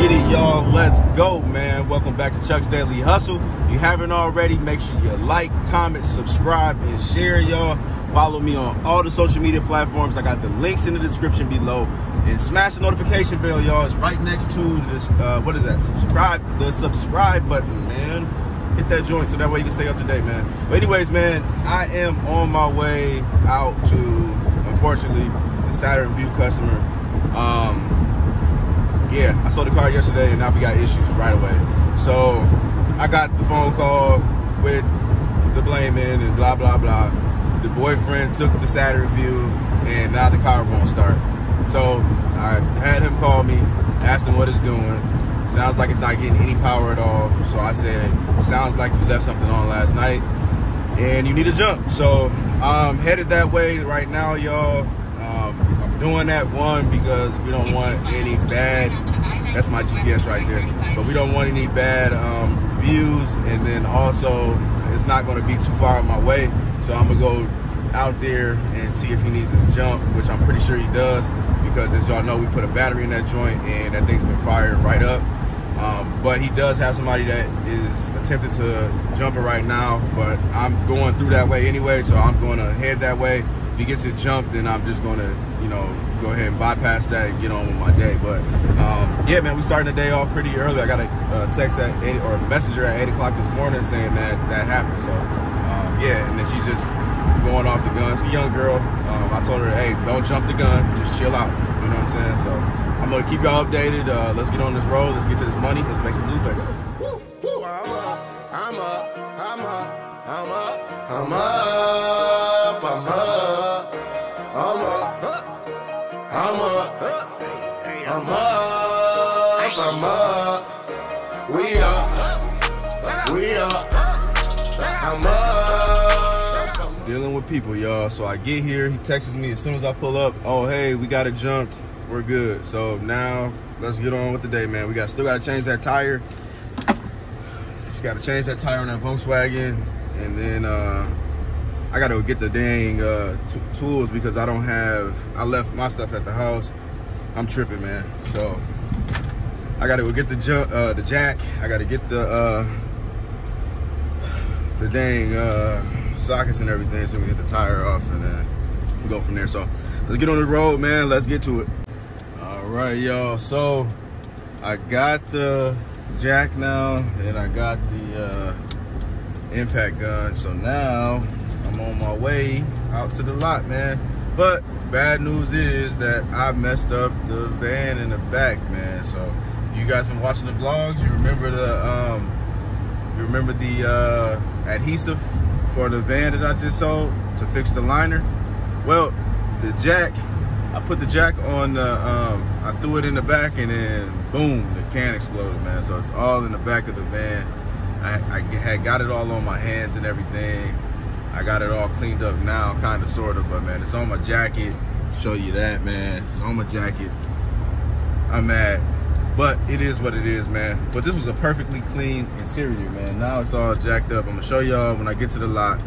get it, y'all. Let's go, man. Welcome back to Chuck's Daily Hustle. If you haven't already, make sure you like, comment, subscribe, and share, y'all. Follow me on all the social media platforms. I got the links in the description below. And smash the notification bell, y'all. It's right next to this, uh, what is that? Subscribe, the subscribe button, man. Hit that joint so that way you can stay up to date, man. But anyways, man, I am on my way out to, unfortunately, the Saturn Vue customer. Um, yeah, I sold the car yesterday and now we got issues right away. So I got the phone call with the blaming and blah, blah, blah. The boyfriend took the Saturn Vue and now the car won't start. So I had him call me, asked him what it's doing. Sounds like it's not getting any power at all. So I said, sounds like you left something on last night and you need a jump. So I'm headed that way right now, y'all. Um, doing that one because we don't want any bad, that's my GPS right there, but we don't want any bad um, views. And then also, it's not gonna be too far on my way. So I'm gonna go out there and see if he needs to jump, which I'm pretty sure he does because as y'all know, we put a battery in that joint and that thing's been fired right up. Um, but he does have somebody that is attempting to jump it right now, but I'm going through that way anyway, so I'm going to head that way. If he gets it jumped, then I'm just going to, know, go ahead and bypass that and get on with my day. But um, yeah, man, we starting the day off pretty early. I got a uh, text at 8 or a messenger at 8 o'clock this morning saying that that happened. So um, yeah, and then she just going off the gun. She's a young girl. Um, I told her, hey, don't jump the gun, just chill out. You know what I'm saying? So I'm gonna keep y'all updated. Uh, let's get on this road. Let's get to this money. Let's make some blue faces. I'm up, I'm up, I'm up, I'm up, up, we up, I'm up. Dealing with people, y'all. So I get here. He texts me as soon as I pull up. Oh, hey, we got it jumped. We're good. So now let's get on with the day, man. We got still got to change that tire. Just got to change that tire on that Volkswagen, and then uh, I got to get the dang uh, tools because I don't have. I left my stuff at the house. I'm tripping, man. So I got to get the jump, uh, the jack. I got to get the uh, the dang uh, sockets and everything, so we get the tire off, and then we go from there. So let's get on the road, man. Let's get to it. All right, y'all. So I got the jack now, and I got the uh, impact gun. So now I'm on my way out to the lot, man. But bad news is that I messed up the van in the back, man. So you guys been watching the vlogs, you remember the um, you remember the uh, adhesive for the van that I just sold to fix the liner? Well, the jack I put the jack on the, um, I threw it in the back and then boom, the can exploded, man. So it's all in the back of the van. I, I had got it all on my hands and everything. I got it all cleaned up now, kind of, sort of, but man, it's on my jacket. Show you that, man. It's on my jacket. I'm mad, but it is what it is, man. But this was a perfectly clean interior, man. Now it's all jacked up. I'm gonna show y'all when I get to the lot,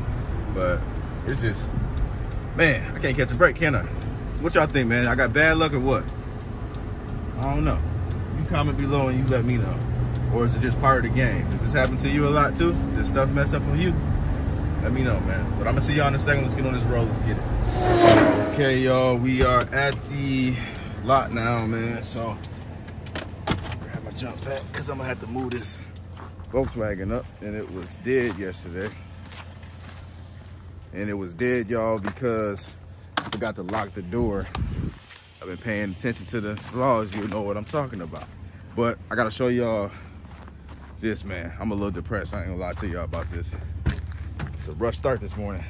but it's just, man, I can't catch a break, can I? What y'all think, man? I got bad luck or what? I don't know. You comment below and you let me know. Or is it just part of the game? Does this happen to you a lot too? Does stuff mess up on you? Let me know, man. But I'm gonna see y'all in a second. Let's get on this road. Let's get it. Okay, y'all. We are at the lot now, man. So jump back because I'm gonna have to move this Volkswagen up. And it was dead yesterday. And it was dead, y'all, because I forgot to lock the door. I've been paying attention to the vlogs, you know what I'm talking about. But I gotta show y'all this, man. I'm a little depressed, I ain't gonna lie to y'all about this. It's a rough start this morning.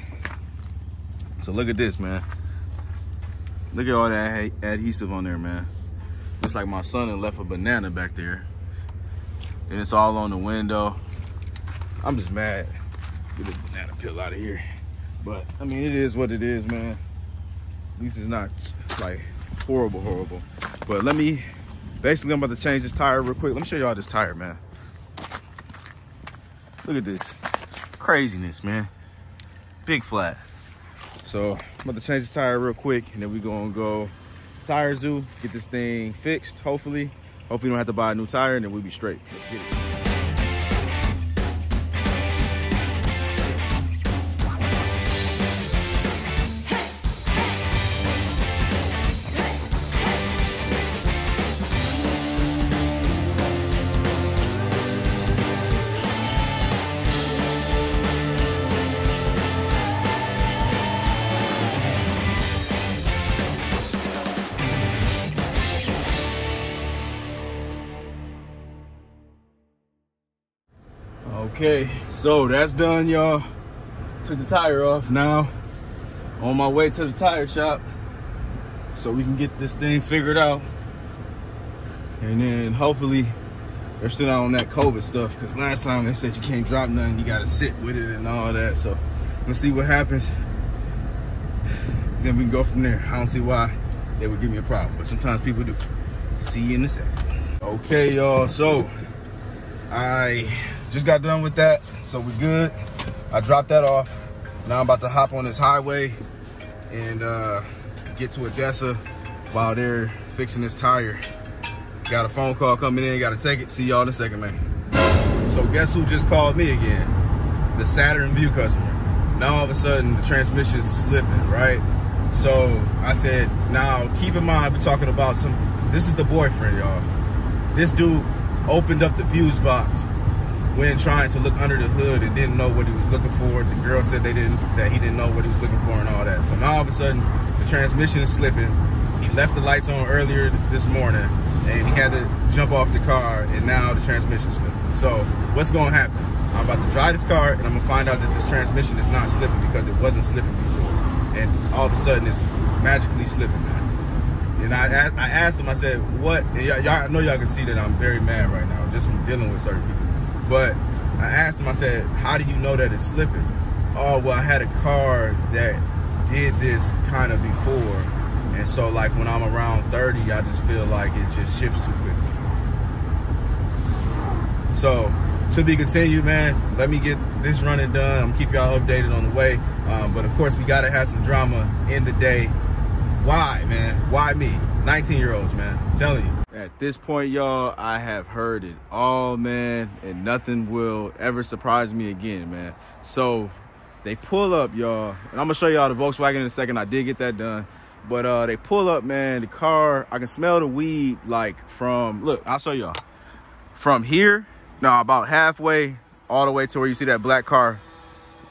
So look at this, man. Look at all that adhesive on there, man. Looks like my son had left a banana back there. And it's all on the window. I'm just mad. Get this banana peel out of here. But, I mean, it is what it is, man. At least it's not like horrible, horrible. But let me, basically I'm about to change this tire real quick. Let me show y'all this tire, man. Look at this, craziness, man. Big flat. So I'm about to change the tire real quick and then we gonna go Tire Zoo, get this thing fixed, hopefully. Hopefully, we don't have to buy a new tire, and then we'll be straight. Let's get it. Okay, so that's done, y'all. Took the tire off. Now, on my way to the tire shop so we can get this thing figured out. And then hopefully they're still not on that COVID stuff because last time they said you can't drop nothing, you gotta sit with it and all that. So let's see what happens. Then we can go from there. I don't see why they would give me a problem, but sometimes people do. See you in a second. Okay, y'all, so I just got done with that, so we're good. I dropped that off. Now I'm about to hop on this highway and uh, get to Odessa while they're fixing this tire. Got a phone call coming in, gotta take it. See y'all in a second, man. So guess who just called me again? The Saturn Vue customer. Now all of a sudden the transmission's slipping, right? So I said, now keep in mind, we're talking about some, this is the boyfriend, y'all. This dude opened up the fuse box when trying to look under the hood and didn't know what he was looking for. The girl said they didn't that he didn't know what he was looking for and all that. So now all of a sudden the transmission is slipping. He left the lights on earlier this morning and he had to jump off the car and now the transmission is slipping. So what's gonna happen? I'm about to drive this car and I'm gonna find out that this transmission is not slipping because it wasn't slipping before. And all of a sudden it's magically slipping now. And I, I asked him, I said, what? y'all, I know y'all can see that I'm very mad right now just from dealing with certain people. But I asked him, I said, how do you know that it's slipping? Oh, well, I had a car that did this kind of before. And so like when I'm around 30, I just feel like it just shifts too quickly. So to be continued, man, let me get this running done. I'm keep y'all updated on the way. Um, but of course we gotta have some drama in the day. Why, man? Why me? 19 year olds, man. I'm telling you. At this point, y'all, I have heard it all, man, and nothing will ever surprise me again, man. So they pull up, y'all, and I'm gonna show y'all the Volkswagen in a second. I did get that done. But uh, they pull up, man, the car, I can smell the weed like from, look, I'll show y'all. From here, now about halfway, all the way to where you see that black car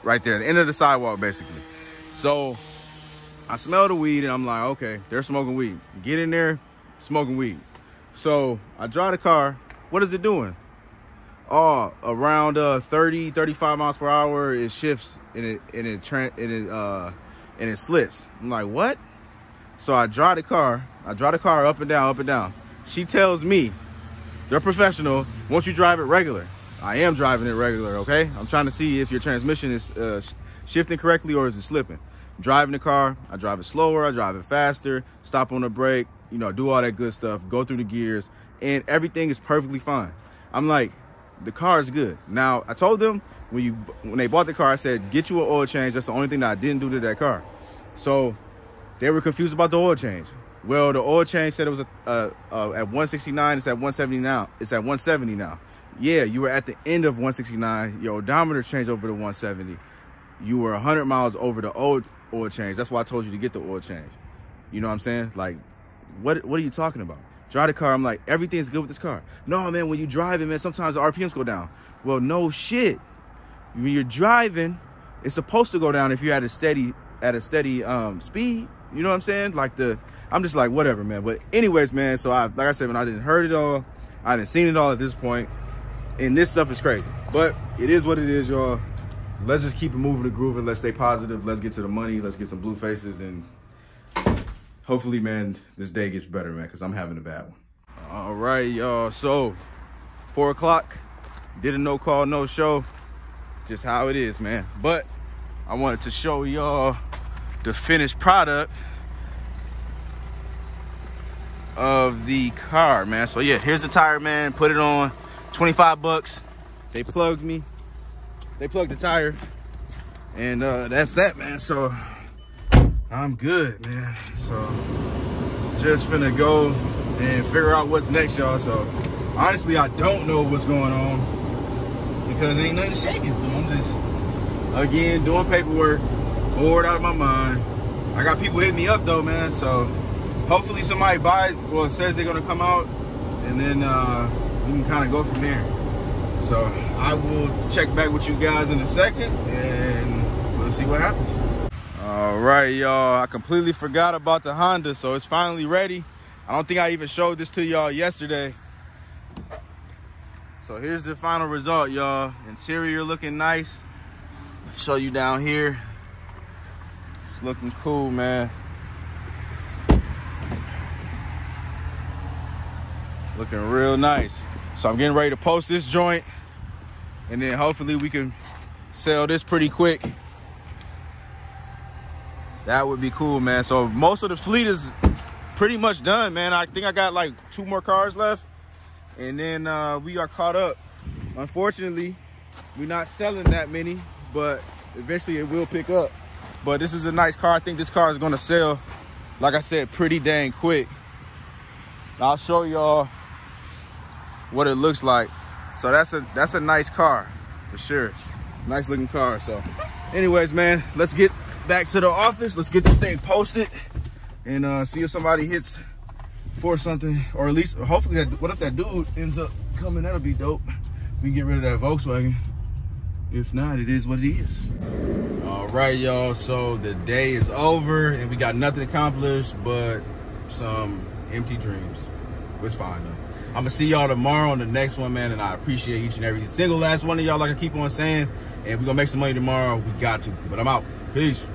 right there, the end of the sidewalk, basically. So I smell the weed and I'm like, okay, they're smoking weed. Get in there, smoking weed. So I drive the car. What is it doing? Oh, around uh 30, 35 miles per hour, it shifts and it and it and it uh and it slips. I'm like, what? So I drive the car. I drive the car up and down, up and down. She tells me, they're professional. Won't you drive it regular? I am driving it regular, okay? I'm trying to see if your transmission is uh, shifting correctly or is it slipping. Driving the car, I drive it slower, I drive it faster, stop on the brake, you know, do all that good stuff, go through the gears, and everything is perfectly fine. I'm like, the car is good. Now, I told them when you when they bought the car, I said, get you an oil change. That's the only thing that I didn't do to that car. So they were confused about the oil change. Well, the oil change said it was a, uh, uh, at 169. It's at 170 now. It's at 170 now. Yeah, you were at the end of 169. Your odometer changed over to 170. You were 100 miles over the old oil change. That's why I told you to get the oil change. You know what I'm saying? Like what what are you talking about? Drive the car. I'm like, everything's good with this car. No, man, when you driving, man, sometimes the RPMs go down. Well, no shit. When you're driving, it's supposed to go down if you're at a steady at a steady um, speed. You know what I'm saying? Like the, I'm just like whatever, man. But anyways, man. So I, like I said, when I didn't heard it all, I didn't seen it all at this point, and this stuff is crazy. But it is what it is, y'all. Let's just keep it moving and grooving. Let's stay positive. Let's get to the money. Let's get some blue faces and hopefully, man, this day gets better, man, because I'm having a bad one. All right, y'all. So, four o'clock, did a no call, no show. Just how it is, man. But I wanted to show y'all the finished product of the car, man. So yeah, here's the tire, man. Put it on, 25 bucks. They plugged me. They plugged the tire. And uh, that's that, man. So I'm good, man. So just finna go and figure out what's next, y'all. So honestly, I don't know what's going on because ain't nothing shaking. So I'm just again doing paperwork, bored out of my mind. I got people hitting me up though, man. So hopefully somebody buys well says they're gonna come out, and then uh, we can kind of go from there. So I will check back with you guys in a second, and we'll see what happens. All right, y'all. I completely forgot about the Honda, so it's finally ready. I don't think I even showed this to y'all yesterday. So here's the final result, y'all. Interior looking nice. Show you down here. It's looking cool, man. Looking real nice. So I'm getting ready to post this joint and then hopefully we can sell this pretty quick. That would be cool, man. So most of the fleet is pretty much done, man. I think I got like two more cars left and then uh, we are caught up. Unfortunately, we're not selling that many, but eventually it will pick up. But this is a nice car. I think this car is gonna sell, like I said, pretty dang quick. I'll show y'all what it looks like. So that's a that's a nice car for sure. Nice looking car. So anyways, man, let's get back to the office. Let's get this thing posted and uh, see if somebody hits for something, or at least hopefully that what if that dude ends up coming, that'll be dope. We can get rid of that Volkswagen. If not, it is what it is. All right, y'all. So the day is over and we got nothing accomplished but some empty dreams. It's fine though. I'm gonna see y'all tomorrow on the next one, man. And I appreciate each and every single last one of y'all, like I keep on saying. And we're gonna make some money tomorrow. We got to. But I'm out. Peace.